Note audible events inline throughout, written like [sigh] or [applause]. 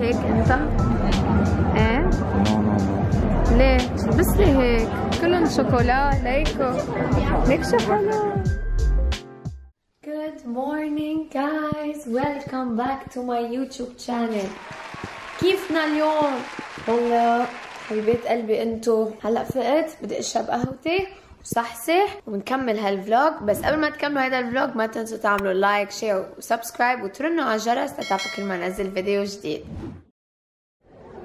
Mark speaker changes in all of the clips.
Speaker 1: هيك انت؟
Speaker 2: إيه؟
Speaker 1: ليه؟ بس لي هيك كلهم شوكولا ليكو ليك شو حلو Good morning guys welcome back to my YouTube channel كيفنا اليوم؟ والله حبيبات قلبي انتو هلأ فقت بدي أشرب قهوتي وصحصح ونكمل هال vlog. بس قبل ما تكملوا هذا ال vlog ما تنسوا تعملوا like share و subscribe وترنوا على الجرس لتعرفوا كل ما انزل فيديو جديد.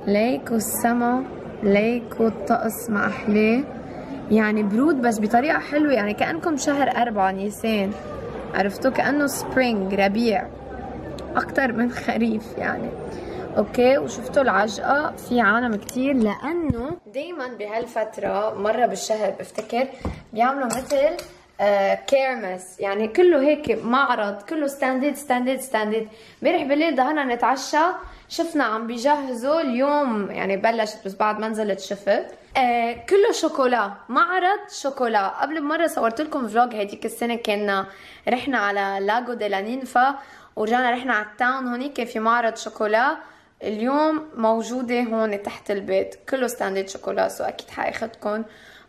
Speaker 1: ليك والسما ليك والطقس ما أحلاه يعني برود بس بطريقة حلوة يعني كأنكم شهر أربعة نيسان. عرفتوا؟ كأنه spring ربيع. أكتر من [laughs] خريف يعني. okay وشفتوا العجقة؟ في عالم كتير. لأنه دايما بهالفترة مرة بالشهر بفتكر بيعملوا مثل آه kermesse يعني كله هيك معرض كله stands stands stands امبارح بالليل ضهرنا نتعشى شفنا عم بيجهزوا اليوم. يعني بلشت بس بعد ما نزلت شفت. آه كله شوكولا معرض شوكولا. قبل بمرة صورت لكم vlog هديك السنة كنا رحنا على لاغو دي لا نينفا ورجعنا رحنا على ال town هونيك كان في معرض شوكولا. اليوم موجودة هون تحت البيت كله stands شوكولا so أكيد حاخدكم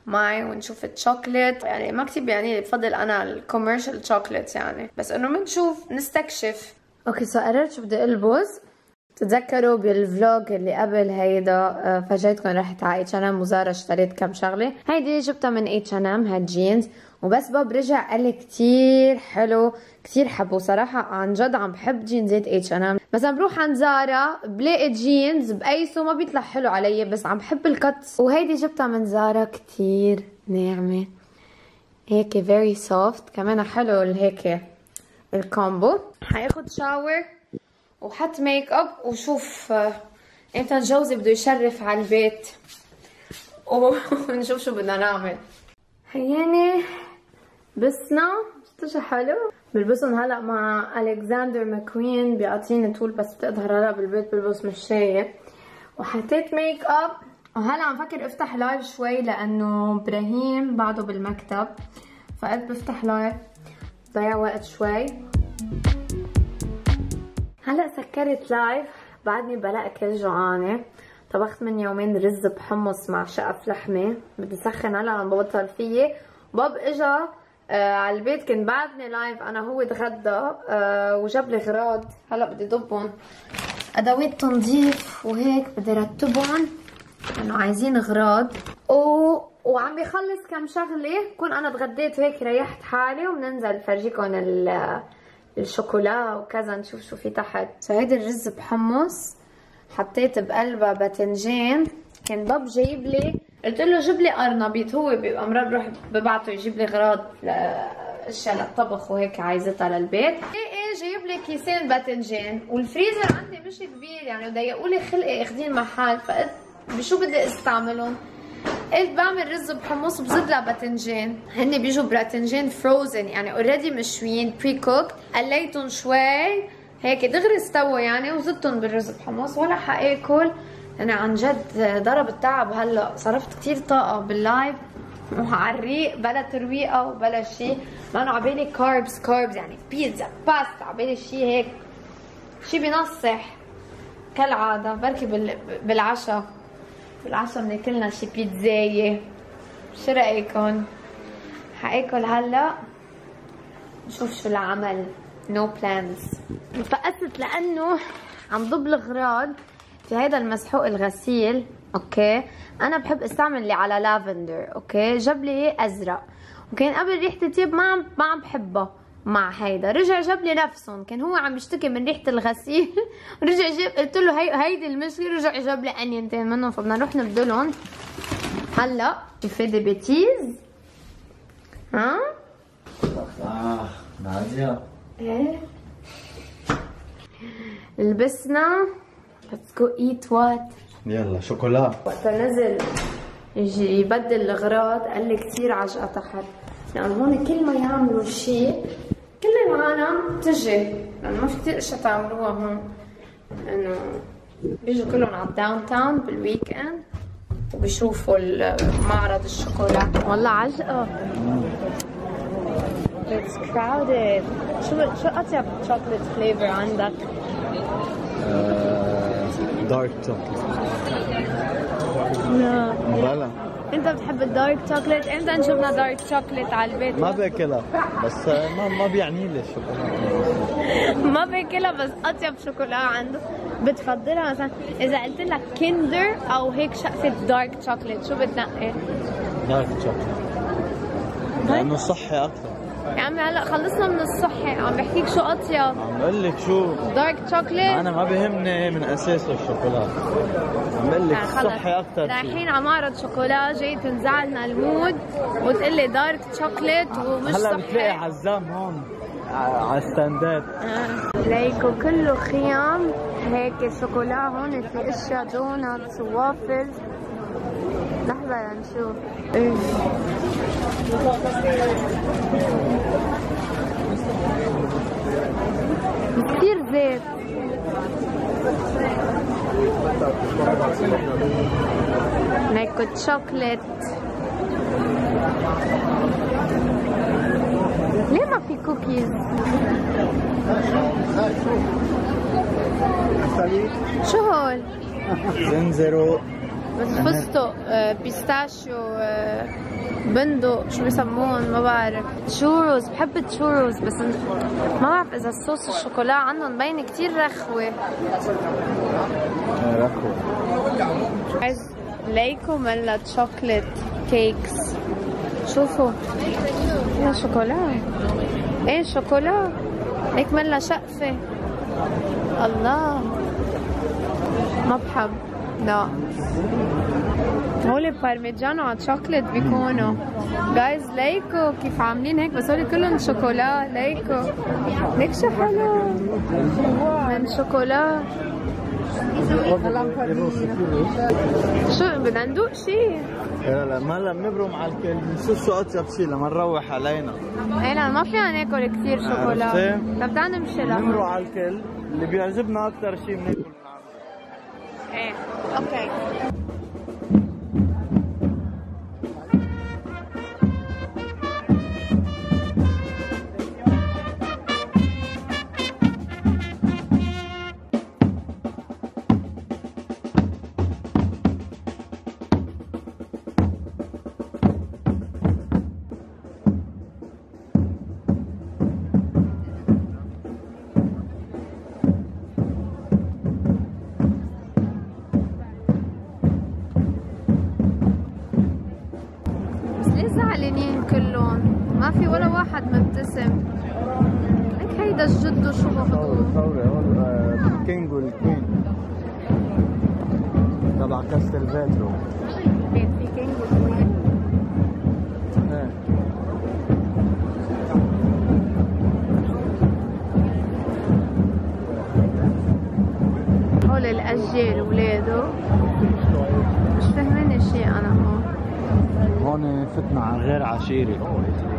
Speaker 1: معي ونشوف الشوكليت يعني ما كتير يعني بفضل أنا ال commercial chocolate يعني بس إنه بنشوف نستكشف. okay so قررت شو بدي ألبس. تتذكروا بال vlog اللي قبل هيدا آه، فرجيتكم رحت على H&M وزارا اشتريت كم شغلة. هيدي جبتها من اتش ان ام هاد جينز وبس باب رجع قال لي كثير حلو كثير حبه صراحة. عن جد عم بحب جينزات اتش ان ام مثلا بروح عند زارا بلاقي جينز بايسو ما بيطلع حلو علي بس عم بحب ال cuts وهيدي جبتها من زارا كثير ناعمة. هيك very soft كمان حلو هيك ال combo. حياخد shower وحط make up وشوف آه، إمتى جوزي بده يشرف على البيت. [laughs] ونشوف شو بدنا نعمل. هياني بسنا. شو حلو؟ بلبسهم هلأ مع Alexander McQueen بيعطيني طول بس بتقدر هلأ بالبيت بلبس مش شايف وحطيت ميك اب وهلأ عم فكر افتح live شوي لأنه إبراهيم بعده بالمكتب. فقلت بفتح live ضيع وقت شوي. هلا سكرت live بعدني بلا اكل جوعانة. طبخت من يومين رز بحمص مع شقف لحمة. بدي سخن هلا عم ببطل فيه. باب إجا آه على البيت. كان بعدني live أنا هو تغدى آه وجاب لي غراض. هلا بدي ضبهم. ادوات تنظيف وهيك بدي رتبهم. لأنه عايزين غراض. و... وعم بيخلص كم شغلة. كون أنا تغديت وهيك ريحت حالي وبننزل فرجيكم ال... الشوكولا وكذا نشوف شو في تحت. فهيدي الرز بحمص حطيت بقلبها باذنجان. كان باب جايب لي قلت له جيب لي قرنبيط هو بيبقى مرات بروح ببعته يجيب لي اغراض اشياء للطبخ وهيك عايزتها للبيت. إيه إيه جايب لي كيسين باذنجان. والفريزر عندي مش كبير يعني ضيقوا لي خلقي اخذين محل. فقلت بشو بدي استعملهم؟ قلت بعمل رز بحمص بزيد لها باذنجان؟ هن بيجوا باذنجان frozen يعني already مشويين pre-cook قليتهم شوي هيك دغري استووا يعني وزدتهم بالرز بحمص ولا حأكل. أنا عن جد ضرب التعب. هلأ صرفت كثير طاقة باللايف وعلى الريق بلا ترويقة وبلا شيء ما أنا عبالي carbs carbs يعني بيتزا باستا عبالي شيء هيك. شيء بينصح كالعادة بركي بال... بالعشاء. بالعشاء بناكلنا شي بيتزاية. شو رأيكم؟ حأكل هلا. نشوف شو العمل. نو نو فقست لأنه عم ضب الغراض في هذا المسحوق الغسيل okay؟ أنا بحب أستعمل اللي على لافندر okay؟ جاب لي أزرق. وكان قبل ريحة ال tape ما عم ما عم بحبها مع هيدا. رجع جاب لي نفسهم. كان هو عم يشتكي من ريحة الغسيل. [laughs] رجع جاب قلت له هي هيدي المشكلة. رجع جاب لي انينتين منهم. فبدنا نروح نبدلهم هلا في دي بيتيز ها؟
Speaker 2: آه نادية
Speaker 1: إيه. لبسنا. Let's go eat what?
Speaker 2: يلا شوكولا
Speaker 1: وقت نزل يجي يبدل الأغراض. قال لي كثير عجقة تحت. لأنه هون كل ما يعملوا شيء كل العالم تجي. لأنه ما في كثير اشياء تعملوها هون. إنه بيجوا كلهم على ال downtown بال weekend وبيشوفوا معرض الشوكولا والله عجقه It's crowded. شو شو اطيب chocolate flavor عندك؟
Speaker 2: آه، dark chocolate
Speaker 1: لا.
Speaker 2: بلا
Speaker 1: انت بتحب ال dark chocolate؟ إمتى نشوفنا dark chocolate على البيت؟
Speaker 2: ما باكلها بس ما ما بيعني لي الشوكولاته [laughs]
Speaker 1: ما باكلها بس أطيب شوكولا عنده. بتفضلها مثلا إذا قلت لك كيندر أو هيك شقفة dark chocolate شو بتنقي؟
Speaker 2: dark chocolate. لأنه صحي أكثر
Speaker 1: يا عمي هلا خلصنا من الصحي. عم بحكيك شو أطيب.
Speaker 2: عم بقول لك شو؟
Speaker 1: dark chocolate
Speaker 2: أنا ما بيهمني من اساسه الشوكولاته عم بقول لك
Speaker 1: يعني خلص.
Speaker 2: صحي أكثر
Speaker 1: رايحين على معرض شوكولا جاي تنزع لنا ال mood وتقول لي dark chocolate ومش
Speaker 2: هلا بتلاقي عزام هون على الستاندات.
Speaker 1: آه. ليكو كله خيام. هيك شوكولا هون في أشياء donuts و waffle لحظة لنشوف ليكو شوكليت ليه ما في كوكيز؟ شو هول؟
Speaker 2: zenzero
Speaker 1: بس فستق آه، pistachio آه، بندق شو بيسمون ما بعرف. تشوروز بحب التشوروز بس ما بعرف إذا الصوص الشوكولا عندهم مبينة كتير رخوة.
Speaker 2: ركو
Speaker 1: عايز ليكو ملا chocolate cakes شوفوا. فيها شوكولا؟ إيه شوكولا؟ هيك ملا شقفة. الله. ما بحب. لا هول parmigiano على شوكليت بيكونوا جايز ليكو كيف عاملين هيك بس هول كلهم شوكولا ليكو ليك شو حلو من شوكولا شو بدنا ندوق شيء
Speaker 2: لا لا ما هلا بنبرم على الكل بنشوف شو اطيب شيء لما نروح علينا
Speaker 1: إيه لا ما فينا ناكل كثير شوكولا؟ طب تعال نمشي
Speaker 2: نمروا
Speaker 1: لهون
Speaker 2: على الكل اللي بيعجبنا أكثر شيء بناكل من عنده هون فتنا على غير عشيرة.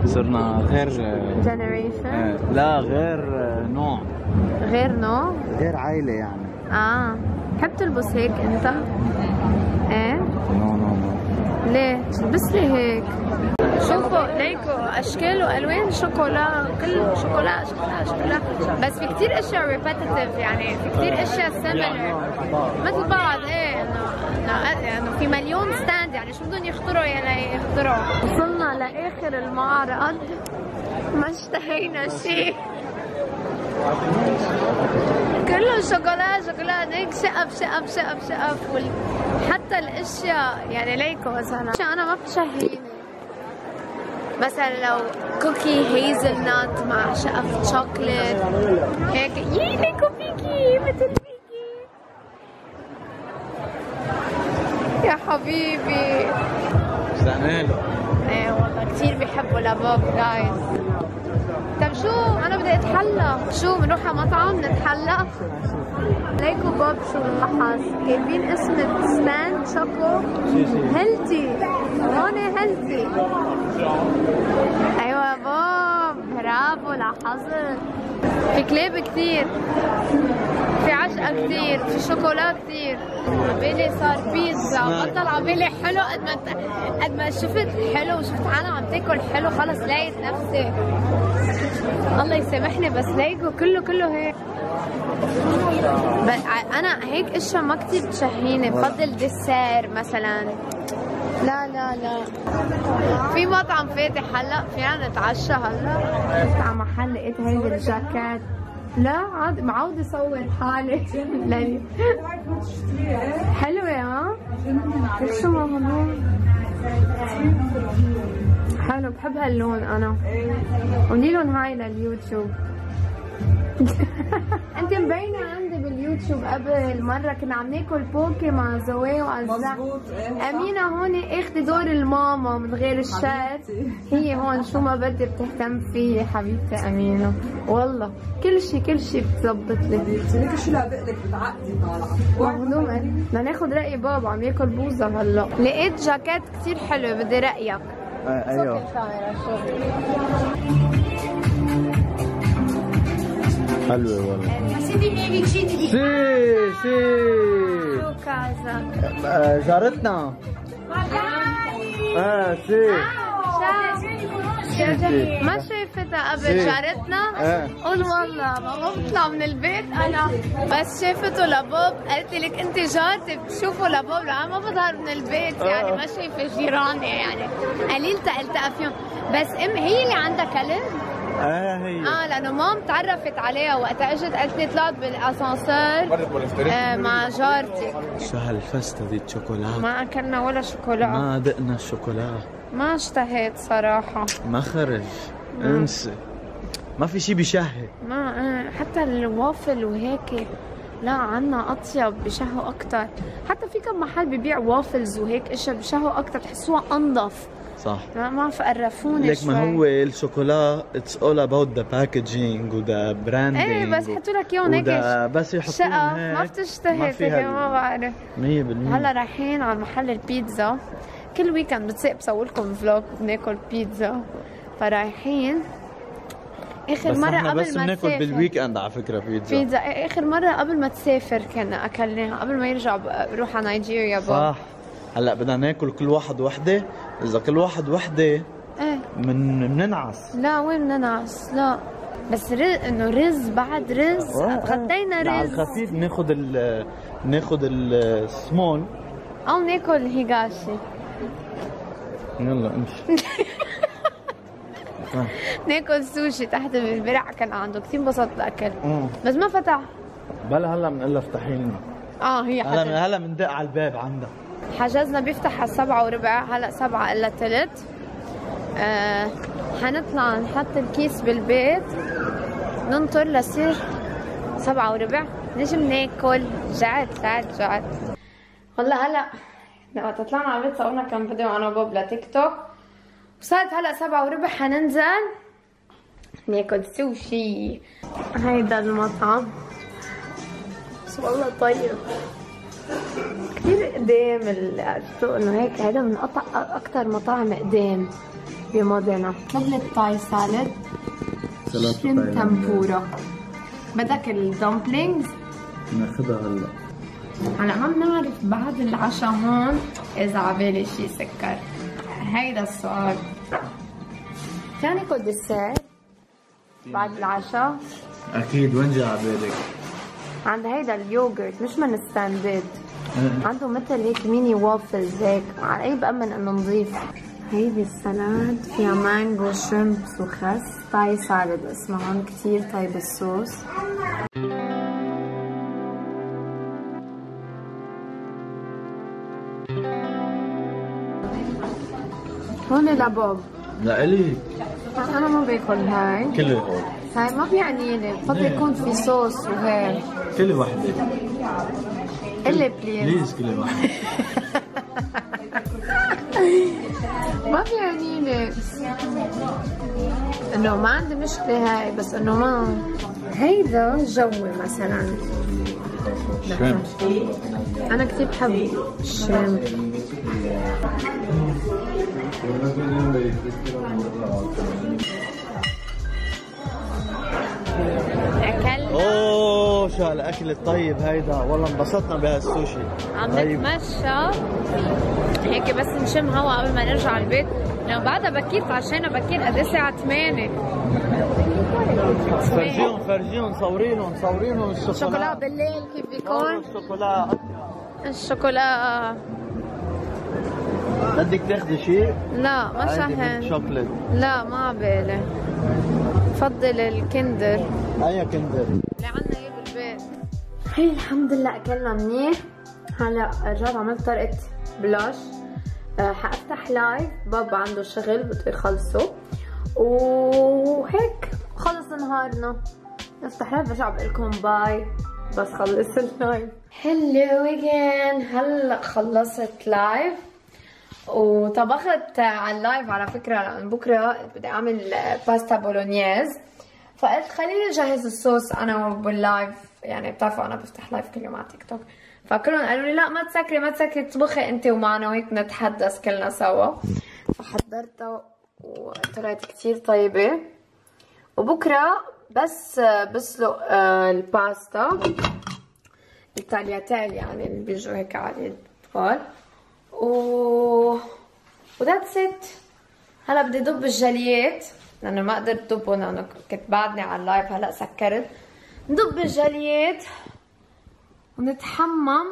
Speaker 2: صرنا غير آه،
Speaker 1: generation
Speaker 2: آه، لا غير آه، نوع.
Speaker 1: غير نوع؟
Speaker 2: غير عائلة يعني.
Speaker 1: آه. بحب تلبس هيك أنت؟ إيه؟
Speaker 2: no no no.
Speaker 1: ليه؟ تلبس لي هيك؟ شوفوا ليكو أشكال وألوان شوكولا كل شوكولا شوكولا شوكولا. بس في كثير أشياء repetitive يعني في كثير أشياء similar مثل بعض إيه إنه إنه في مليون stand يعني شو بدهم يخترعوا يعني يخترعوا وصلنا لآخر المعرض. ما اشتهينا شيء كله شوكولا شوكولا هيك شقف شقف شقف شقف. حتى الأشياء يعني ليكو مثلا. أنا ما بتشهيني مثلا لو كوكي هيزل نات مع شقف شوكليت هيك. يي ليكو بيكي. مثل يا حبيبي.
Speaker 2: زناله
Speaker 1: إيه والله كثير بيحبوا لباب جايز طب شو؟ أنا بدي أتحلى. شو بنروح على مطعم نتحلى؟ ليكو باب شو بنلاحظ كاتبين اسم الستاند شوكو هيلتي. هون هيلتي. أيوه باب. برافو لاحظت. في كلاب كثير كثير في شوكولا كثير عبالي صار بيتزا بطل عبالي حلو قد ما قد ما شفت حلو وشفت عالم عم تاكل حلو خلص لاقيت نفسي. الله يسامحني بس لايقه كله كله هيك. أنا هيك إشياء ما كثير بتشهيني بفضل ديسير مثلا. لا لا لا. في مطعم فاتح هلأ فينا نتعشى هلأ. على محل لقيت هيدي الجاكيت. لا عاد معود أصور حالي. لي حلوة ها؟ شو ما هاللون حلو بحب هاللون أنا. قولي لهم هاي لليوتيوب. [laughs] أنت مبينة؟ باليوتيوب قبل مرة كنا عم ناكل بوكي مع زوي وعزة أمينة هون اخذي دور الماما من غير الشات. هي هون شو ما بدي بتهتم فيي حبيبتي أمينة. والله كل شيء كل شيء بتظبط لي
Speaker 3: هيك شو لابقلك بتعقدي طالعة.
Speaker 1: مهضومة بدنا ناخذ رأي بابا عم ياكل بوزة هلا. لقيت جاكيت كثير حلو بدي رأيك. أيوه.
Speaker 2: حلوة والله. سي سي
Speaker 1: شو كازا
Speaker 2: آه، جارتنا آه sì sì
Speaker 1: ما شافتها قبل. جارتنا
Speaker 2: إيه.
Speaker 1: قول والله ما بطلع من البيت أنا بس شافته لباب قالت لك انت جارتي بتشوفه لباب لا ما بظهر من البيت يعني ما شايفه جيراني يعني قليل التقى فيهم بس ام هي اللي عندها كلب
Speaker 2: آه هي.
Speaker 1: آه لأنه مام تعرفت عليها وقتها إجت قالت لي طلعت بالأسانسير آه مع جارتي.
Speaker 2: شو هالفستة دي الشوكولا
Speaker 1: ما أكلنا ولا شوكولا
Speaker 2: ما دقنا الشوكولا
Speaker 1: ما اشتهيت صراحة.
Speaker 2: ما خرج. انسى. ما في شي بيشهي
Speaker 1: ما آه، حتى الوافل وهيك لا عنا أطيب بشهوا أكثر حتى في كم محل ببيع وافلز وهيك إشياء بشهوا أكثر تحسوها انظف
Speaker 2: صح.
Speaker 1: ما ما بعرف قرفوني
Speaker 2: لك ما هو الشوكولا it's all about the packaging و the
Speaker 1: branding إيه بس حطوا لك إياهم هيك
Speaker 2: بس يحطوا
Speaker 1: ما بتشتهي
Speaker 2: ما
Speaker 1: فيها ما بعرف.
Speaker 2: 100%
Speaker 1: هلا رايحين على محل البيتزا. كل weekend بتصير بصور لكم vlog بناكل بيتزا. فرايحين. آخر
Speaker 2: مرة
Speaker 1: قبل
Speaker 2: بس
Speaker 1: ما
Speaker 2: بناكل بال weekend على فكرة بيتزا.
Speaker 1: بيتزا. آخر مرة قبل ما تسافر كنا أكلناها قبل ما يرجع بروح على نيجيريا
Speaker 2: صح. هلا بدنا ناكل كل واحد وحده. إذا كل واحد وحده
Speaker 1: إيه.
Speaker 2: من بننعس
Speaker 1: لا وين ننعس لا. بس رز إنه رز بعد رز. غدينا
Speaker 2: على
Speaker 1: رز.
Speaker 2: الخفيف بناخذ ال بناخذ السمول
Speaker 1: أو ناكل هيغاشي.
Speaker 2: يلا امشي. [laughs]
Speaker 1: ناكل سوشي تحت بالبرع كان عنده كثير انبسطت الاكل
Speaker 2: مم.
Speaker 1: بس ما فتح.
Speaker 2: بلا هلا بنقول لها افتحي لنا.
Speaker 1: آه هي
Speaker 2: هلا هلا بندق على الباب عندها
Speaker 1: حجزنا بيفتح على سبعة وربع هلا سبعة إلا تلت. آه حنطلع نحط الكيس بالبيت ننطر لصير سبعة وربع. نجي ناكل جعت جعت جعت والله هلا وقت طلعنا على البيت صورنا كم فيديو أنا وبوب لتيك توك. وصارت هلا سبعة وربع حننزل ناكل سوشي. هيدا المطعم. بس والله طيب. قدام السوق إنه هيك هذا من أكثر مطاعم قدام بمودينا طلب Thai salad shrimp tempura بدك ال dumplings؟
Speaker 2: ناخذها هلا.
Speaker 1: هلا ما بنعرف بعد العشاء هون إذا عبالي شي سكر. هيدا السؤال. كان ناكل dessert بعد العشاء؟
Speaker 2: أكيد وين جا على بالك؟
Speaker 1: عند هيدا اليوغرت مش من ال standard [laughs] عنده مثل هيك mini waffles هيك على اي بأمن إنه نظيف هيدي ال salad فيها مانجو shrimps وخس. Thai salad اسمها هون كتير طيب الصوص هول لبوب.
Speaker 2: لا الي
Speaker 1: أنا ما باكل هاي.
Speaker 2: كل هول.
Speaker 1: هاي ما بيعني لي بفضل يكون في صوص وهيك.
Speaker 2: كل وحدة.
Speaker 1: قلي please
Speaker 2: please كل وحده
Speaker 1: ما بيعني لي انه ما عندي مشكلة هاي بس انه ما هيدا جوي مثلا
Speaker 2: shrimp
Speaker 1: أنا كثير بحب الشريمب
Speaker 2: شو هالاكل الطيب هيدا. والله انبسطنا بهالسوشي.
Speaker 1: عم
Speaker 2: طيب.
Speaker 1: نتمشى هيك بس نشم هوا قبل ما نرجع البيت. لأنه بعدها بكير تعشينا بكير قد إيه الساعة 8
Speaker 2: فرجيهم فرجيهم صورينهم صورينهم
Speaker 1: الشوكولا
Speaker 2: الشوكولا
Speaker 1: بالليل كيف بيكون؟
Speaker 2: الشوكولا
Speaker 1: الشوكولا
Speaker 2: بدك تاخذي شيء؟
Speaker 1: لا ما
Speaker 2: بدك شوكليت.
Speaker 1: لا ما عبالي. بفضل
Speaker 2: ال
Speaker 1: Kinder. أي Kinder؟ اللي هي الحمد لله أكلنا منيح. هلا رجعت عملت طرقة بلاش. أه حأفتح live بابا عنده شغل بده يخلصه. وهيك خلص نهارنا. نفتح live برجع بقول لكم bye بس خلص ال live hello again هلا خلصت live وطبخت على ال live على فكرة. لأن بكرة بدي أعمل باستا bolognaise فقلت خليني اجهز الصوص أنا بال live يعني بتعرفوا أنا بفتح live كل يوم على تيك توك فكلهم قالوا لي لا ما تسكري ما تسكري اطبخي انت ومعنا وهيك نتحدث كلنا سوا. فحضرتها وطلعت كتير طيبة. وبكرة بس بسلق آه، الباستا. ال tagliatelle يعني اللي بيجوا هيك على الاطفال و و that's it هلا بدي ضب الجليات لأنه ما قدرت ضبهم لأنه كنت بعدني على ال live هلا سكرت. نضب الجليات ونتحمم.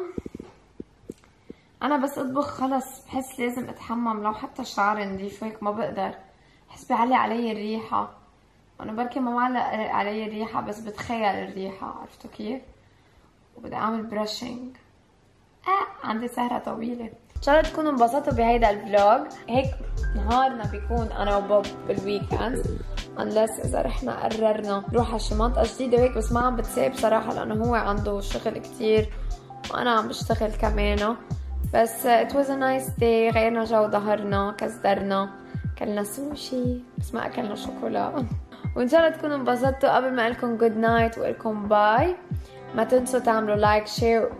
Speaker 1: أنا بس أطبخ خلص بحس لازم أتحمم. لو حتى شعري نضيف هيك ما بقدر. بحس بيعلي علي الريحة. أنا بركي ما معلق علي الريحة بس بتخيل الريحة. عرفتوا كيف؟ وبدي أعمل brushing آه عندي سهرة طويلة. ان شاء الله تكونوا انبسطوا بهيدا ال vlog هيك نهارنا بيكون أنا وبوب بال weekend unless إذا رحنا قررنا نروح على شي منطقة جديدة وهيك بس ما عم بتساوي بصراحة لأنه هو عنده شغل كتير وأنا عم بشتغل كمان بس it was a nice day غيرنا جو ظهرنا كزدرنا كلنا سوشي بس ما أكلنا شوكولا. [laughs] وإن شاء الله تكونوا انبسطتوا. قبل ما اقولكم good night واقولكم bye ما تنسوا تعملوا like share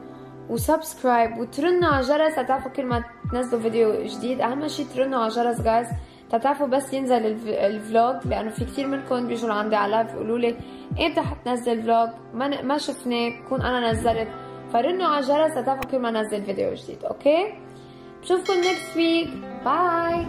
Speaker 1: و subscribe. وترنوا على الجرس لتعرفوا كل ما تنزلوا فيديو جديد. أهم شيء ترنوا على الجرس جايز تتعرفوا بس ينزل الف- ال vlog لأنه في كثير منكم بيجوا لعندي على live يقولوا لي إمتى حتنزل vlog ما ما شفناه بكون أنا نزلت. فرنوا على الجرس لتعرفوا كل ما انزل فيديو جديد okay بشوفكم next week. bye